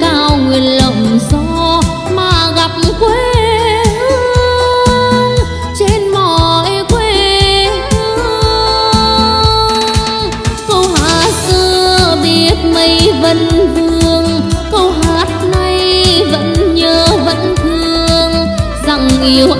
cao nguyên lộng gió mà gặp quê hương. Trên mọi quê hương, câu hát xưa biết mấy vân vương, câu hát nay vẫn nhớ vẫn thương. Rằng yêu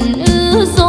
ư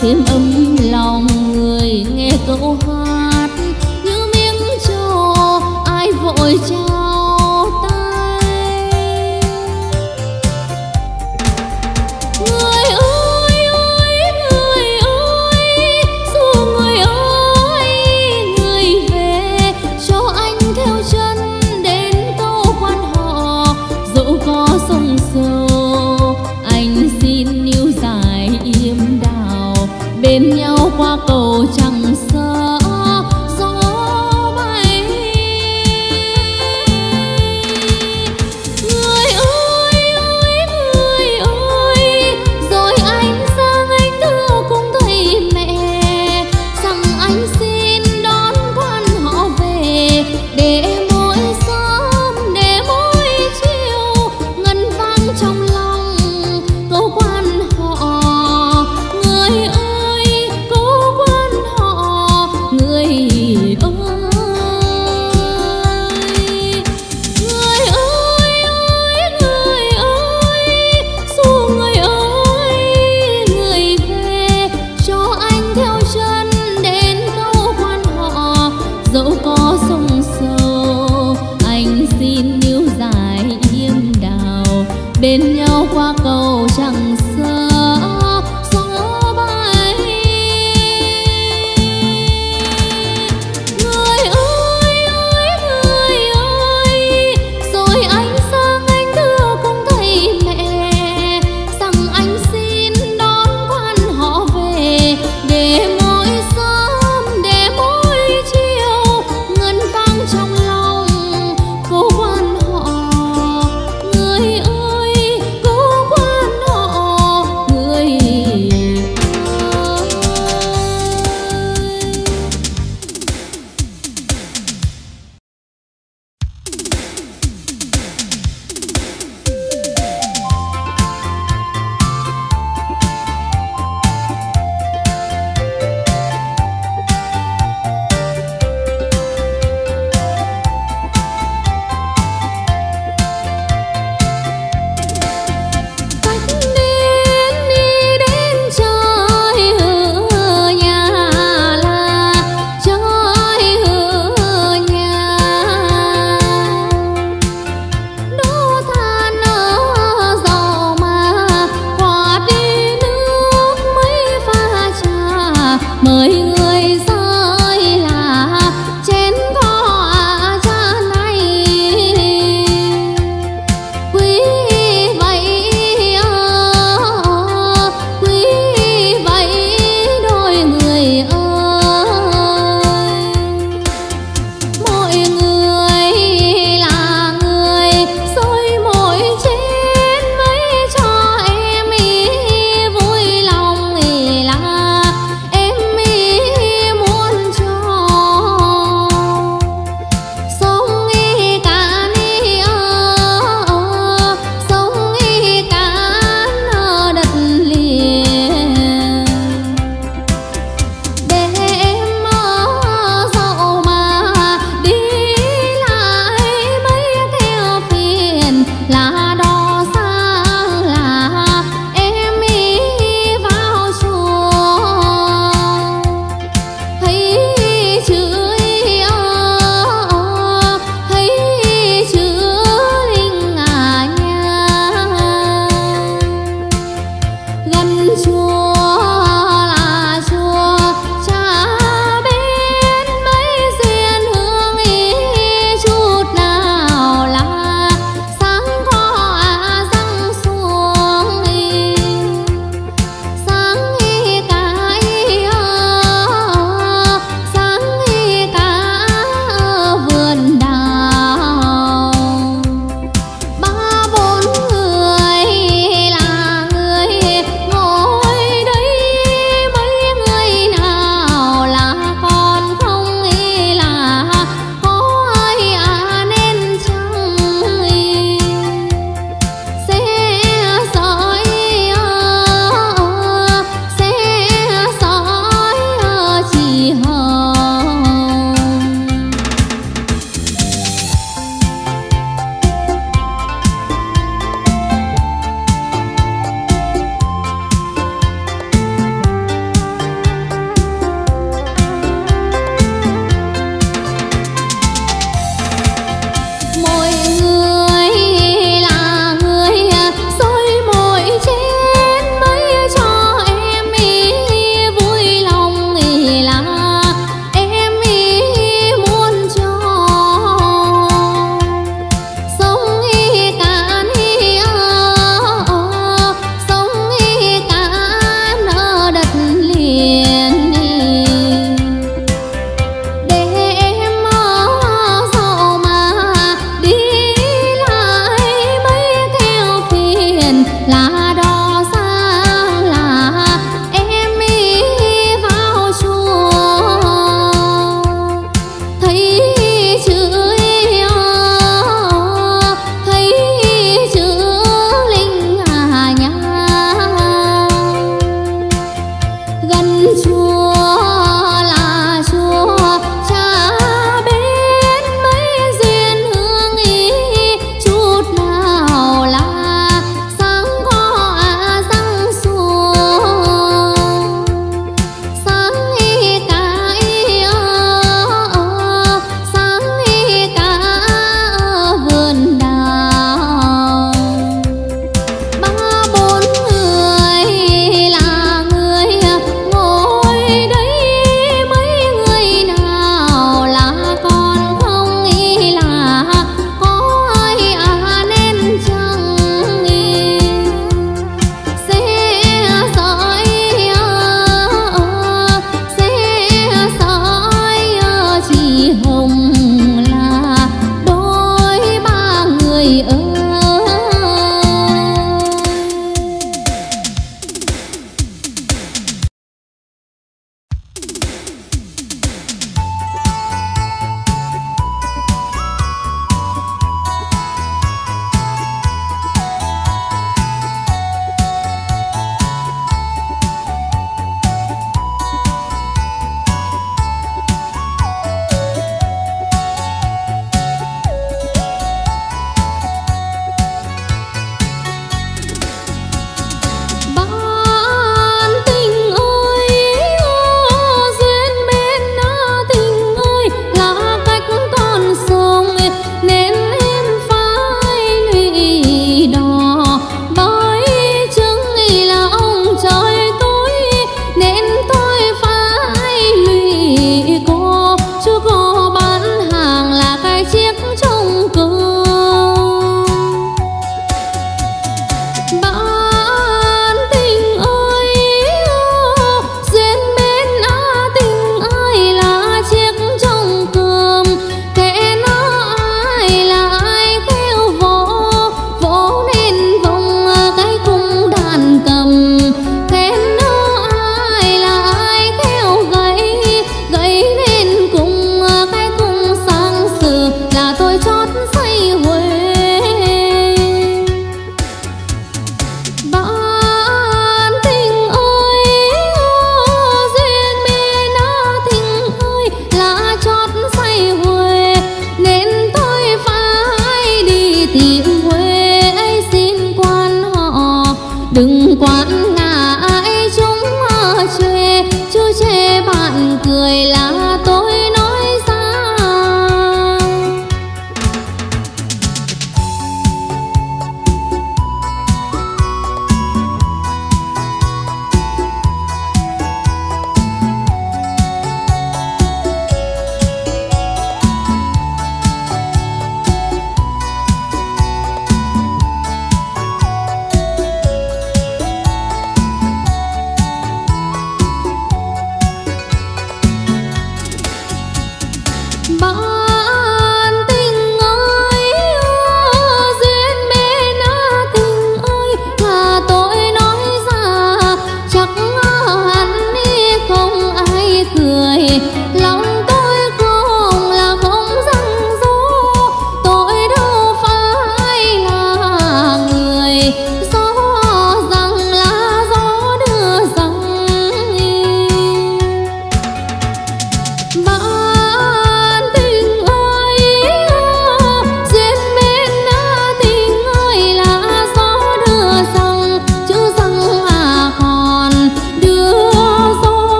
thêm ấm lòng người nghe câu hát. Như miếng cho ai vội cha